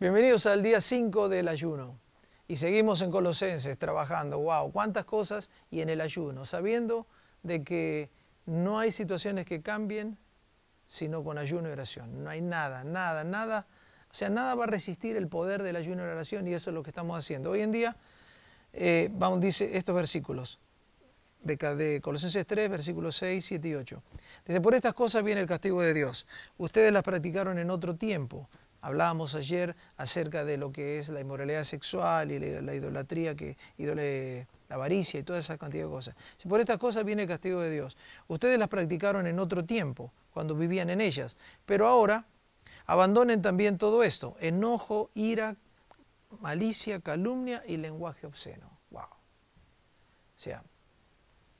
Bienvenidos al día 5 del ayuno. Y seguimos en Colosenses trabajando. ¡Wow! ¿Cuántas cosas? Y en el ayuno, sabiendo de que no hay situaciones que cambien sino con ayuno y oración. No hay nada, nada, nada. O sea, nada va a resistir el poder del ayuno y la oración y eso es lo que estamos haciendo. Hoy en día, eh, vamos, dice estos versículos de, de Colosenses 3, versículos 6, 7 y 8. Dice, por estas cosas viene el castigo de Dios. Ustedes las practicaron en otro tiempo Hablábamos ayer acerca de lo que es la inmoralidad sexual y la, idolatría, que, la avaricia y toda esa cantidad de cosas. Si por estas cosas viene el castigo de Dios. Ustedes las practicaron en otro tiempo, cuando vivían en ellas, pero ahora abandonen también todo esto, enojo, ira, malicia, calumnia y lenguaje obsceno. Wow. O sea,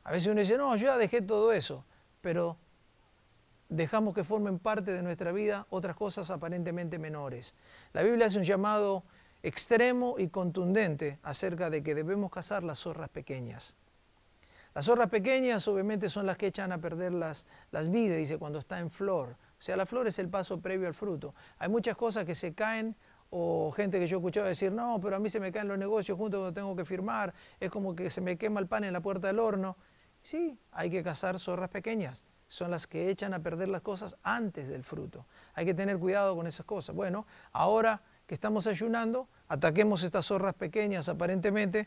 a veces uno dice, no, yo ya dejé todo eso, pero dejamos que formen parte de nuestra vida otras cosas aparentemente menores. La Biblia hace un llamado extremo y contundente acerca de que debemos cazar las zorras pequeñas. Las zorras pequeñas obviamente son las que echan a perder las, las vidas, dice, cuando está en flor. O sea, la flor es el paso previo al fruto. Hay muchas cosas que se caen o gente que yo he escuchado decir, no, pero a mí se me caen los negocios junto cuando tengo que firmar, es como que se me quema el pan en la puerta del horno. Sí, hay que cazar zorras pequeñas son las que echan a perder las cosas antes del fruto. Hay que tener cuidado con esas cosas. Bueno, ahora que estamos ayunando, ataquemos estas zorras pequeñas aparentemente,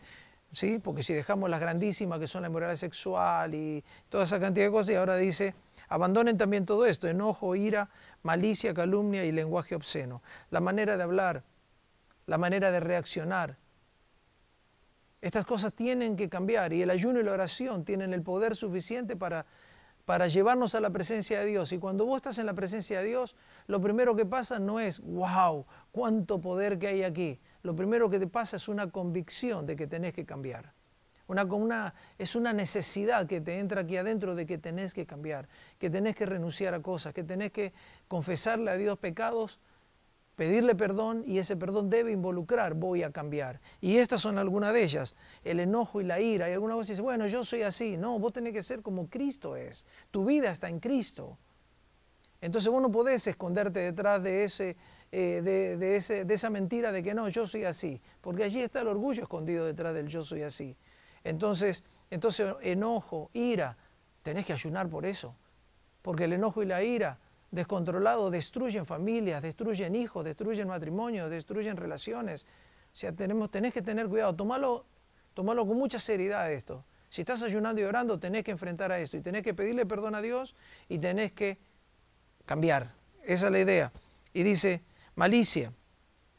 ¿sí? porque si dejamos las grandísimas que son la inmoralidad sexual y toda esa cantidad de cosas, y ahora dice, abandonen también todo esto, enojo, ira, malicia, calumnia y lenguaje obsceno. La manera de hablar, la manera de reaccionar. Estas cosas tienen que cambiar y el ayuno y la oración tienen el poder suficiente para para llevarnos a la presencia de Dios. Y cuando vos estás en la presencia de Dios, lo primero que pasa no es, wow, cuánto poder que hay aquí. Lo primero que te pasa es una convicción de que tenés que cambiar. Una, es una necesidad que te entra aquí adentro de que tenés que cambiar, que tenés que renunciar a cosas, que tenés que confesarle a Dios pecados pedirle perdón y ese perdón debe involucrar, voy a cambiar. Y estas son algunas de ellas, el enojo y la ira. Y alguna vez dice, bueno, yo soy así. No, vos tenés que ser como Cristo es. Tu vida está en Cristo. Entonces vos no podés esconderte detrás de, ese, eh, de, ese, de esa mentira de que no, yo soy así. Porque allí está el orgullo escondido detrás del yo soy así. Entonces, entonces enojo, ira, tenés que ayunar por eso. Porque el enojo y la ira descontrolado destruyen familias, destruyen hijos, destruyen matrimonios, destruyen relaciones. O sea, tenemos, tenés que tener cuidado, tomalo, tomalo con mucha seriedad esto. Si estás ayunando y orando, tenés que enfrentar a esto y tenés que pedirle perdón a Dios y tenés que cambiar. Esa es la idea. Y dice, malicia,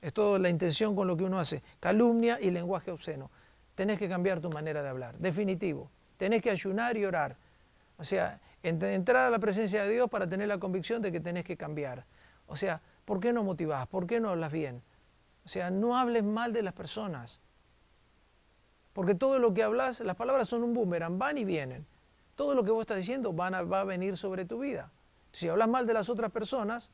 es toda la intención con lo que uno hace, calumnia y lenguaje obsceno. Tenés que cambiar tu manera de hablar, definitivo. Tenés que ayunar y orar. O sea, entrar a la presencia de Dios para tener la convicción de que tenés que cambiar. O sea, ¿por qué no motivás? ¿Por qué no hablas bien? O sea, no hables mal de las personas. Porque todo lo que hablas, las palabras son un boomerang, van y vienen. Todo lo que vos estás diciendo va a venir sobre tu vida. Si hablas mal de las otras personas,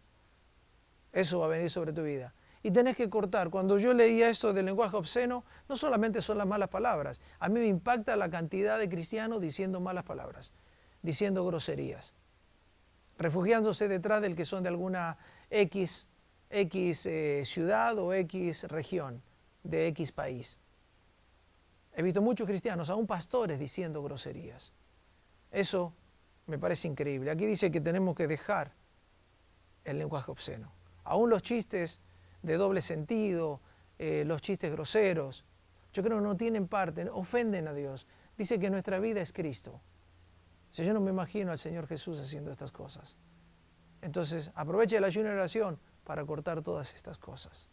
eso va a venir sobre tu vida. Y tenés que cortar. Cuando yo leía esto del lenguaje obsceno, no solamente son las malas palabras. A mí me impacta la cantidad de cristianos diciendo malas palabras diciendo groserías, refugiándose detrás del que son de alguna X, X eh, ciudad o X región, de X país. He visto muchos cristianos, aún pastores, diciendo groserías. Eso me parece increíble. Aquí dice que tenemos que dejar el lenguaje obsceno. Aún los chistes de doble sentido, eh, los chistes groseros, yo creo que no tienen parte, ofenden a Dios. Dice que nuestra vida es Cristo. Si yo no me imagino al Señor Jesús haciendo estas cosas. Entonces, aproveche la oración para cortar todas estas cosas.